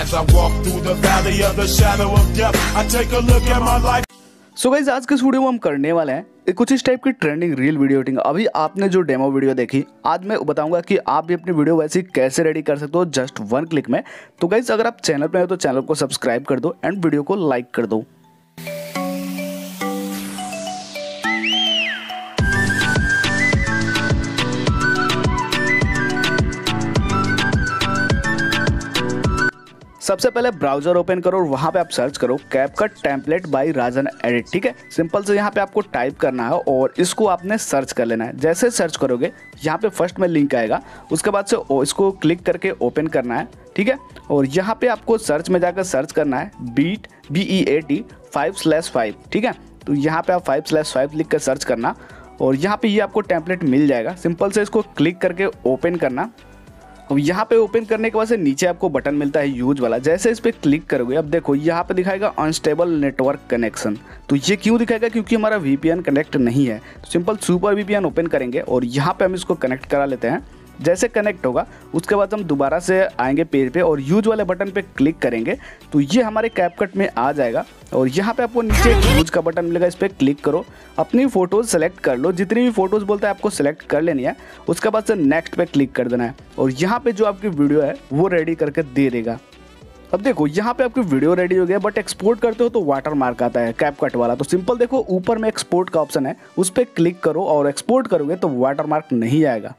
As I walk through the valley of the shadow of death, I take a look at my life. So so guys आज के इस video में हम करने वाले हैं एक कुछ इस टाइप की ट्रेंडिंग रील वीडियो एडिटिंग अभी आपने जो डेमो वीडियो देखी आज मैं बताऊँगा कि आप भी अपनी वीडियो वैसी कैसे रेडी कर सकते हो जस्ट वन क्लिक में। तो गाइज़ अगर आप चैनल पे हो तो चैनल को सब्सक्राइब कर दो एंड वीडियो को लाइक कर दो। सबसे पहले ब्राउज़र ओपन करो और वहाँ पे आप सर्च करो कैप का टेम्पलेट बाई राजन एडिट ठीक है? सिंपल से यहाँ पे आपको टाइप करना है और इसको आपने सर्च कर लेना है। जैसे सर्च करोगे, यहाँ पे फ़र्स्ट में लिंक आएगा, उसके बाद से इसको क्लिक करके ओपन करना है, ठीक है? और यहाँ पे आपको सर्च में जाकर सर्च करना है beat B E A T five slash five ठीक है? तो यहाँ पे आप फाइव स्लैश फाइव लिख कर सर्च करना और यहाँ पे ये यह आपको टेम्पलेट मिल जाएगा। सिंपल से इसको क्लिक करके ओपन करना। अब यहाँ पे ओपन करने के बाद से नीचे आपको बटन मिलता है यूज़ वाला। जैसे इस पर क्लिक करोगे, अब देखो, यहाँ पे दिखाएगा अनस्टेबल नेटवर्क कनेक्शन तो ये क्यों दिखाएगा? क्योंकि हमारा वीपीएन कनेक्ट नहीं है। तो सिंपल सुपर वीपीएन ओपन करेंगे और यहाँ पे हम इसको कनेक्ट करा लेते हैं। जैसे कनेक्ट होगा, उसके बाद हम दोबारा से आएँगे पेज पे और यूज़ वाले बटन पे क्लिक करेंगे। तो ये हमारे कैपकट में आ जाएगा। और यहाँ पे आपको नीचे यूज़ का बटन मिलेगा इस पर क्लिक करो। अपनी फ़ोटोज़ सेलेक्ट कर लो। जितनी भी फ़ोटोज़ बोलता है आपको सेलेक्ट कर लेनी है। उसके बाद से नेक्स्ट पे क्लिक कर देना है। और यहाँ पे जो आपकी वीडियो है वो रेडी करके दे देगा। अब देखो यहाँ पे आपकी वीडियो रेडी हो गया बट एक्सपोर्ट करते हो तो वाटर मार्क आता है कैप कट वाला। तो सिंपल देखो ऊपर में एक्सपोर्ट का ऑप्शन है उस पर क्लिक करो और एक्सपोर्ट करोगे तो वाटर मार्क नहीं आएगा।